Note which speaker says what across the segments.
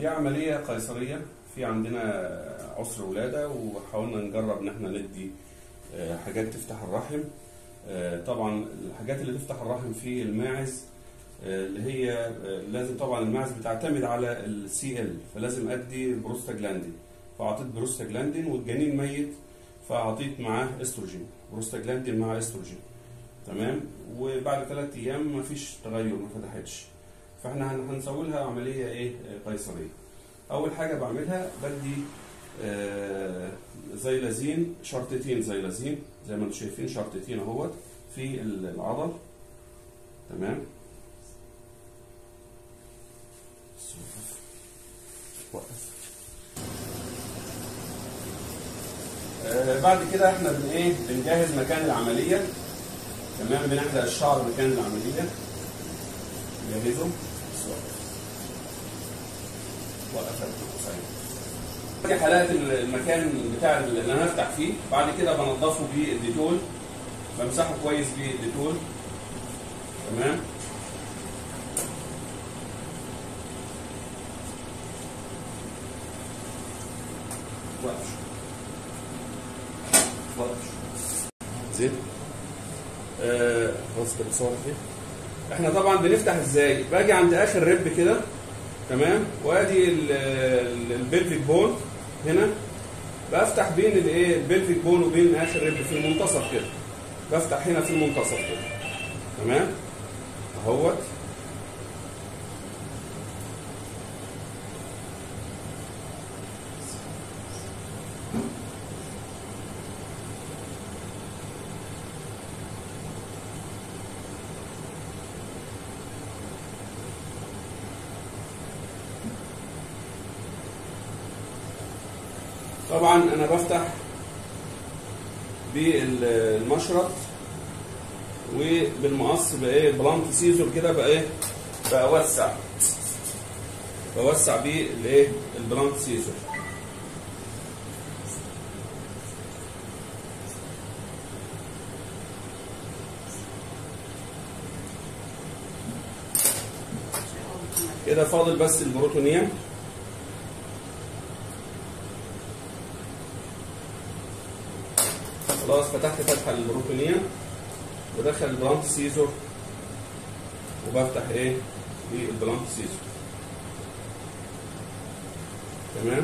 Speaker 1: دي عملية قيصرية في عندنا عسر ولادة وحاولنا نجرب إن إحنا ندي آه، حاجات تفتح الرحم. آه، طبعا الحاجات اللي تفتح الرحم في الماعز آه، اللي هي لازم طبعا الماعز بتعتمد على ال CL فلازم أدي بروستاجلاندين فأعطيت بروستاجلاندين والجنين ميت فأعطيت معاه estrogen. prostaglandin مع إستروجين. تمام؟ وبعد ثلاث أيام مفيش تغير ما فتحتش فاحنا هن- هنسوي لها عملية إيه؟ آه، قيصرية. أول حاجة بعملها بدي آه، زيلازين شرطتين زيلازين زي ما أنتم شايفين شرطتين اهوت في العضل. تمام؟ آه، بعد كده إحنا بن إيه؟ بنجهز مكان العملية. تمام؟ بنحرق الشعر مكان العملية. نجهزه بس وقف وقف دي حلقة المكان بتاع اللي أنا هفتح فيه بعد كده بنضفه بالديتول بمسحه كويس بالديتول. تمام؟ وقف وقف زين. آه خلاص كده بصور فيه؟ إحنا طبعا بنفتح إزاي؟ باجي عند آخر rib كده تمام؟ وادي ال- ال- ال pelvic bone هنا. بفتح بين الايه؟ ال pelvic bone وبين آخر rib في المنتصف كده. بفتح هنا في المنتصف كده. تمام؟ اهوت. طبعا أنا بفتح بالمشرط وبالمقص بقى إيه blunt scissor كده بقى إيه بوسع. بوسع بيه الإيه ال blunt scissor. كده فاضل بس ال peritoneum خلاص فتحت فتحة لل peritoneum بدخل ال blunt scissor وبفتح إيه؟ بال blunt scissor تمام؟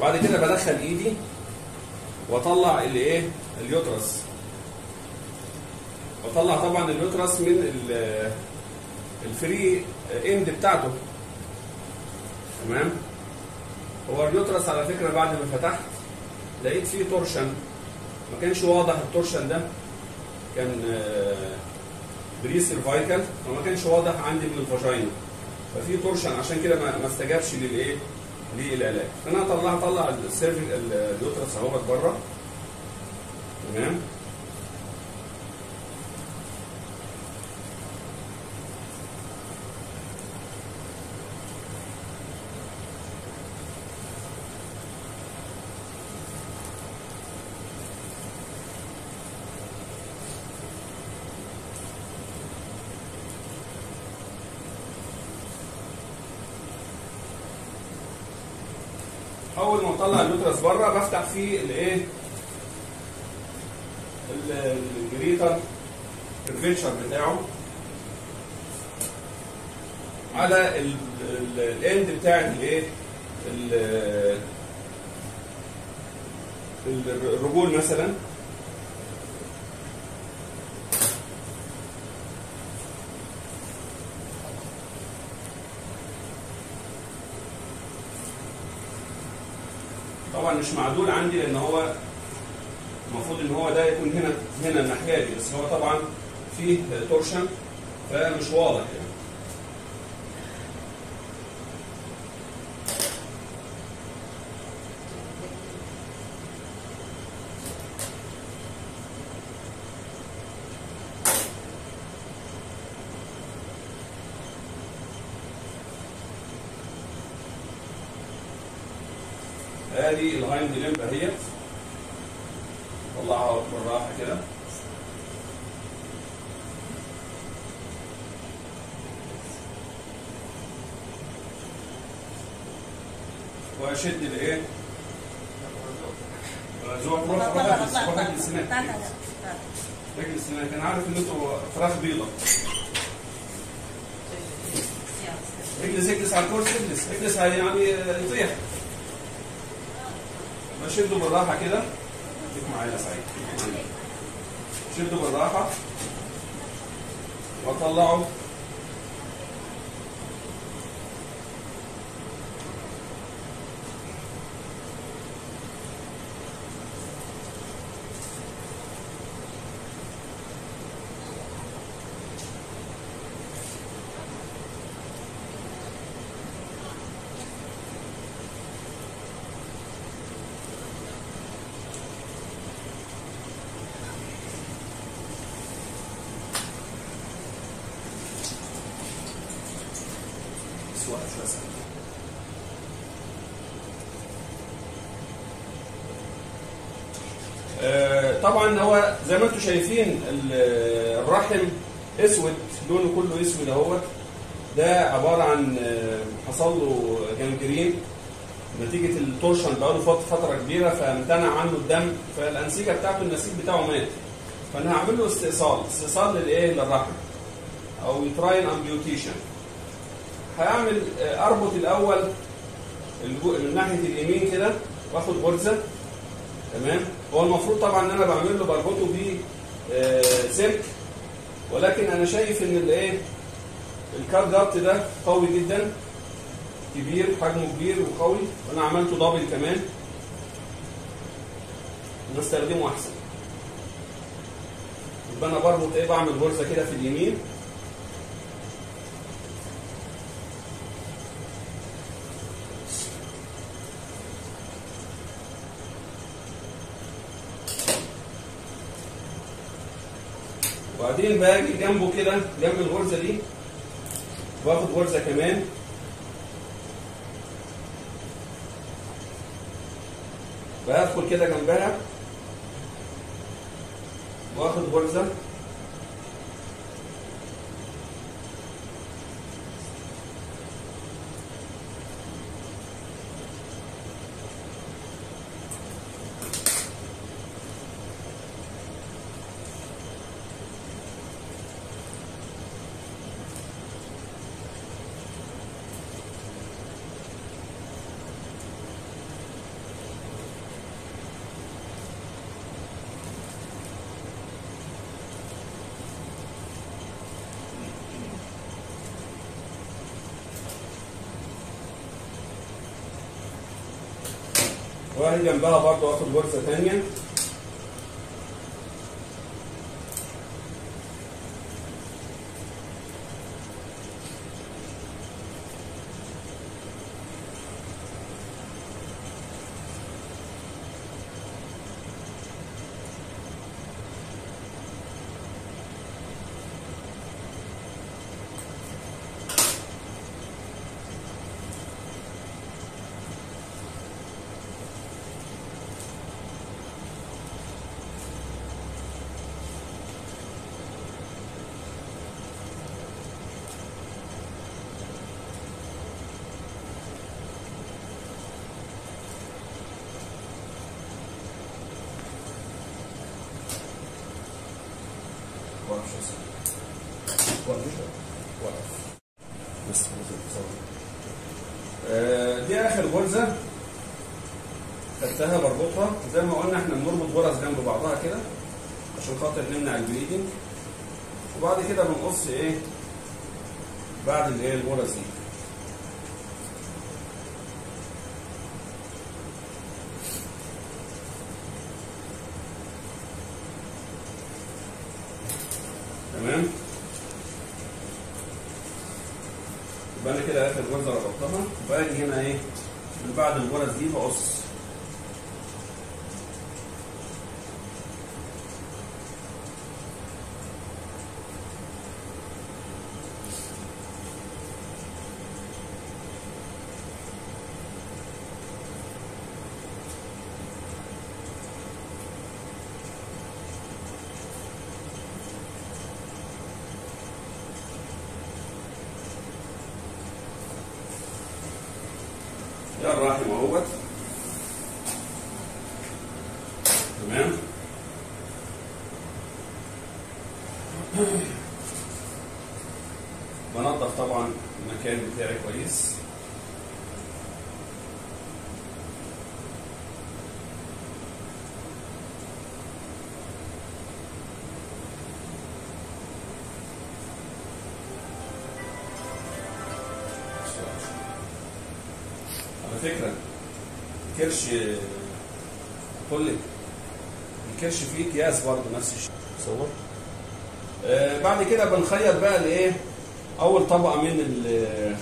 Speaker 1: بعد كده بدخل إيدي وأطلع الايه ال uterus. وأطلع طبعا ال uterus من ال- ال free end بتاعته. تمام؟ هو ال uterus على فكرة بعد ما فتحت لقيت فيه torsion. ما كانش واضح ال torsion ده. كان pre-cervical فما كانش واضح عندي من ال vagina ففي torsion عشان كده ما استجابش للإيه؟ للعلاج. فأنا هطلع اطلع ال cervix ال uterus أهوت بره. تمام؟ أول ما أطلع ال uterus بره بفتح فيه الإيه؟ ال- ال greater curvature بتاعه على ال- ال- ال end بتاعت الإيه؟ ال- ال- الرجول مثلا. طبعا مش معدول عندي لأن هو المفروض إن هو ده يكون هنا هنا الناحية دي. بس هو طبعا فيه تورشن فمش واضح يعني. ادي الهايند لمب اهي طلعها بالراحه كده. وأشد الإيه؟ زوق روح رجل السنان رجل السنان كان عارف إن أنتوا فراخ بيضة. اجلس اجلس على الكرسي اجلس. اجلس يا عمي اطيح بشده بالراحة كده. خليك معايا يا سعيد. شده بالراحة. واطلعه طبعا هو زي ما أنتم شايفين ال- الرحم أسود لونه كله أسود أهوت. ده عبارة عن آه، حصل له gangrene نتيجة ال torsion بقاله فت- فترة كبيرة فامتنع عنه الدم فالأنسجة بتاعته النسيج بتاعه مات. فأنا هعمل له استئصال استئصال للإيه؟ للرحم أو uterine amputation. هعمل آه، أربط الأول من ناحية اليمين كده وآخد غرزة. تمام؟ هو المفروض طبعا إن أنا بعمل له بربطه ب سلك. ولكن أنا شايف إن الإيه؟ الكار دارت ده قوي جدا. كبير حجمه كبير وقوي. وأنا عملته دبل كمان. نستخدمه أحسن. يبقى أنا بربط إيه؟ بعمل غرزه كده في اليمين. وبعدين باجي جنبه كده جنب الغرزة دي واخد غرزة كمان. بدخل كده جنبها واخد غرزة. واجي جنبها برضه واخد غرزه ثانية بس دي آخر غرزة. خدتها بربطها. زي ما قلنا إحنا بنربط غرز جنب بعضها كده عشان خاطر نمنع البليدنج وبعد كده بنقص إيه؟ بعد الإيه؟ الغرز دي. تمام؟ يبقى أنا كده آخر غرزه ربطتها باجي هنا إيه؟ من بعد الغرز دي بقص. ده الرحم فكرة الكرش كل الكرش فيه اكياس برضه نفس الشيء. صور. آه بعد كده بنخيط بقى الايه أول طبقة من ال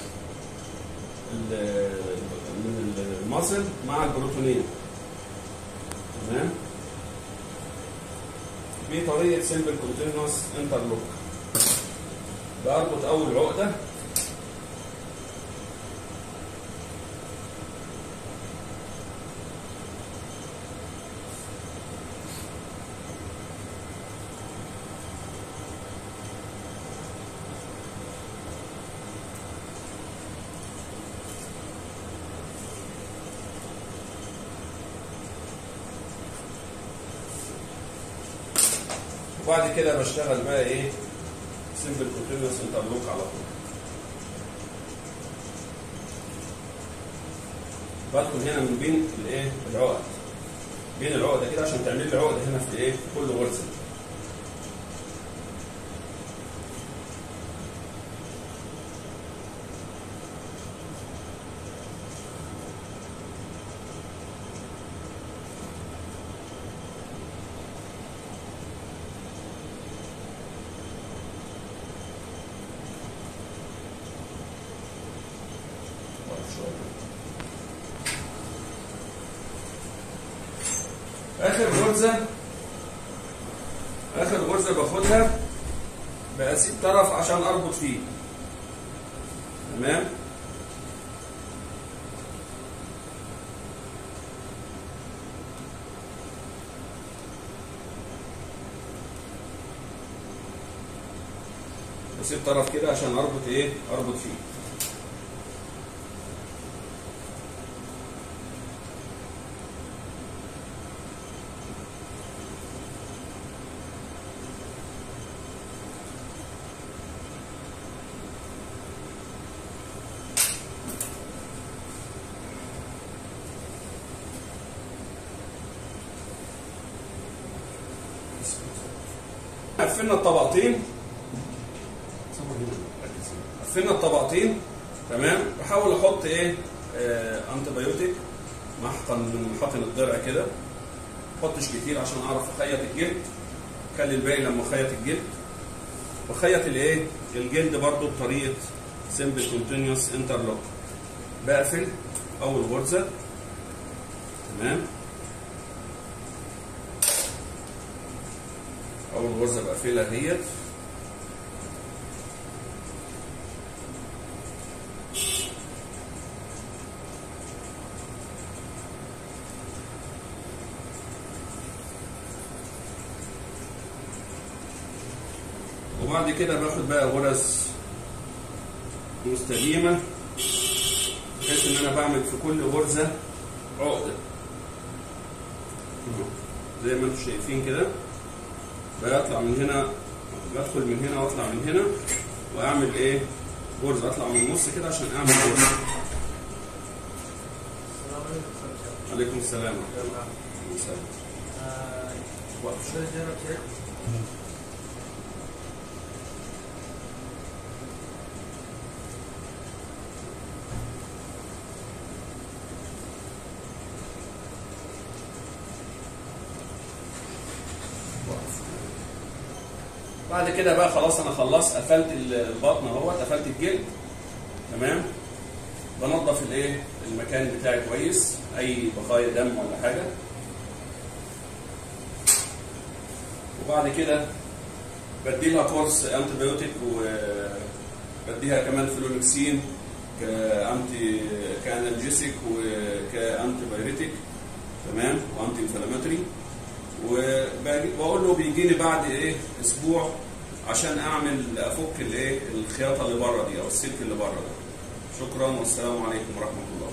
Speaker 1: من المصل مع البروتونين. تمام؟ بطريقه سمبل كونتينوس انترلوك بربط أول عقدة وبعد كده بشتغل بقى إيه؟ simple continuous interlock على طول. بدخل هنا من بين الايه؟ العقد. بين العقده كده عشان تعمل لي عقده هنا في إيه؟ كل غرزه اخر غرزة. آخر غرزة باخدها بسيب طرف عشان أربط فيه. تمام؟ بسيب طرف كده عشان أربط إيه؟ أربط فيه. قفلنا الطبقتين. قفلنا الطبقتين تمام؟ بحاول أحط إيه؟ آه antibiotic محقن من محقن الضرع كده. ما احطش كتير عشان أعرف أخيط الجلد. خلي الباقي لما أخيط الجلد. بخيط الإيه؟ الجلد برضو بطريقة simple continuous interlock بقفل أول غرزة. تمام؟ أول غرزه بقفلها اهيت وبعد كده باخد بقى غرز مستديمة بحيث إن أنا بعمل في كل غرزة عقدة. زي ما أنتم شايفين كده. بطلع من هنا بدخل من هنا واطلع من هنا وأعمل إيه غرزه أطلع من النص كده عشان أعمل غرزه
Speaker 2: السلام عليكم
Speaker 1: السلام. ورحمه الله وبركاته. بعد كده بقى خلاص أنا خلصت قفلت البطن اهو قفلت الجلد. تمام؟ بنظف الإيه؟ المكان بتاعي كويس أي بقايا دم ولا حاجة. وبعد كده بديلها كورس antibiotic وبديها كمان flunixin ك anti ك analgesic وك antipyretic تمام؟ و anti-inflammatory وبقول له بيجيني بعد إيه؟ أسبوع. عشان أعمل أفك الإيه؟ الخياطة اللي بره دي أو السلك اللي بره ده. شكرا والسلام عليكم ورحمة الله.